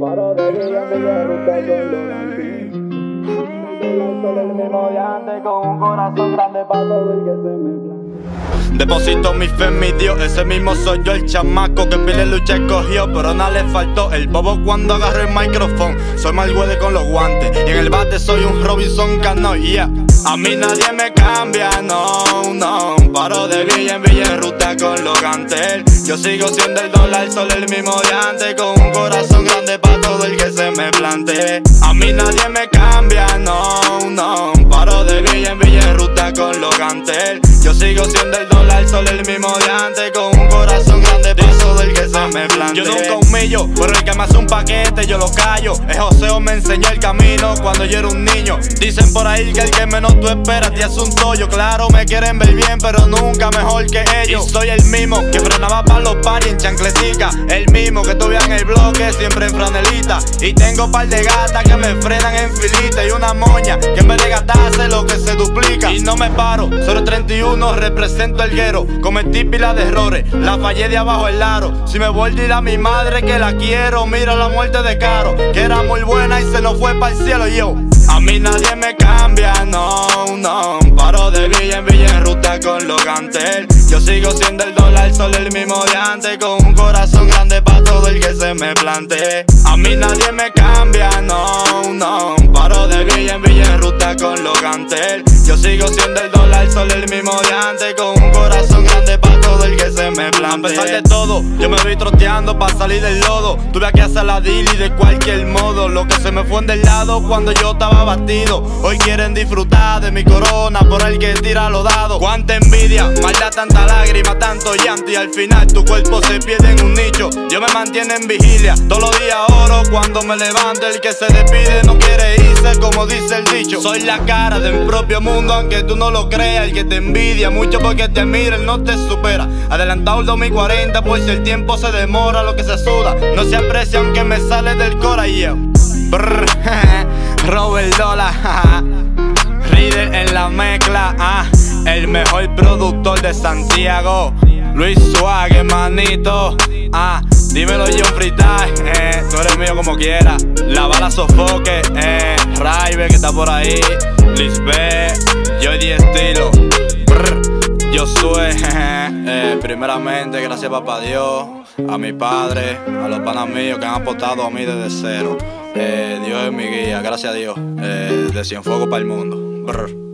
Paro de día en Villarruta con los Sol el mismo de con un corazón grande para todo el que se me. Deposito mi fe en mi Dios, ese mismo soy yo, el chamaco que pile lucha escogió, pero nada le faltó. El bobo cuando agarré el micrófono, soy mal con los guantes. Y en el bate soy un Robinson Cano, yeah. A mí nadie me cambia, no, no. Paro de villa en villa en ruta con los gantel. Yo sigo siendo el dólar, sol el mismo de antes, con un corazón grande para todo el que se me plante. A mí nadie me cambia, no, no. Paro de villa en villa en ruta con los gantel. Yo sigo siendo el dólar, sol el mismo de antes, con un corazón grande para todo el que se me plante. Humillo, pero el que me hace un paquete yo lo callo. Es Joseo me enseñó el camino cuando yo era un niño. Dicen por ahí que el que menos tú esperas te hace un tollo. Claro, me quieren ver bien, pero nunca mejor que ellos. Y soy el mismo que frenaba para los paris en chancletica. El mismo que tuve en el bloque, siempre en franelita. Y tengo par de gatas que me frenan en filita. Y una moña que vez de gastarse lo que se duplica. Y no me paro, solo 31 represento el guero. Cometí pila de errores, la fallé de abajo el aro. Si me voy a mi madre que la quiero, mira la muerte de caro. Que era muy buena y se nos fue para el cielo. Yo, a mí nadie me cambia, no, no. Paro de villa en villa en ruta con los gantel. Yo sigo siendo el dólar, solo el mismo de antes. Con un corazón grande para todo el que se me plante. A mí nadie me cambia, no, no. Paro de villa en villa en ruta con los gantel. Yo sigo siendo el dólar, solo el mismo de antes. A pesar de todo, yo me vi troteando para salir del lodo. Tuve que hacer la deal y de cualquier modo. Lo que se me fue en del lado cuando yo estaba batido. Hoy quieren disfrutar de mi corona por el que tira los dados. Cuánta envidia, maldad, tanta lágrima, tanto llanto. Y al final tu cuerpo se pierde en un nicho. Yo me mantiene en vigilia, todos los días oro cuando me levanto. El que se despide no quiere irse, como dice el dicho. Soy la cara de mi propio mundo, aunque tú no lo creas. El que te envidia mucho porque te mira, él no te supera. Adelantado el 2040, pues si el tiempo se demora, lo que se suda no se aprecia, aunque me sale del cora y yo. Robert Dola, Reader en la mezcla, ah, el mejor productor de Santiago. Luis Suárez, manito, ah, dímelo John Freestyle, eh, tú eres mío como quiera. La bala sofoque, eh, Raibe que está por ahí, Lisbeth, yo di estilo. yo soy, eh, primeramente, gracias papá Dios, a mi padre, a los panas míos que han apostado a mí desde cero. Eh, Dios es mi guía, gracias a Dios. Eh, de Cienfuegos para el mundo.